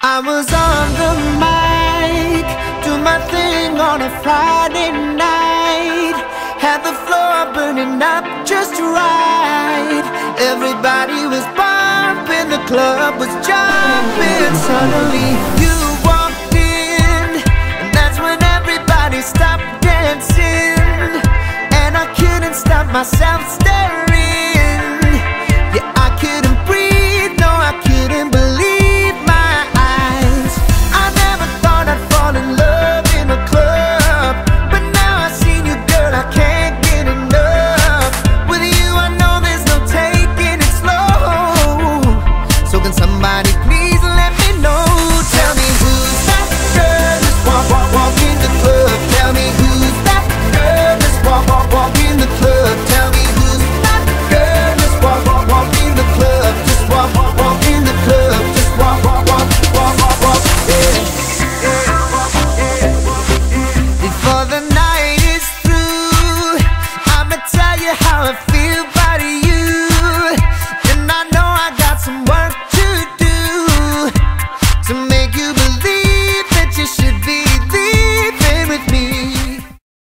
I was on the mic, do my thing on a Friday night. Had the floor burning up just right. Everybody was bumping, the club was jumping. Suddenly you walked in, and that's when everybody stopped dancing. And I couldn't stop myself staring. you how I feel, body.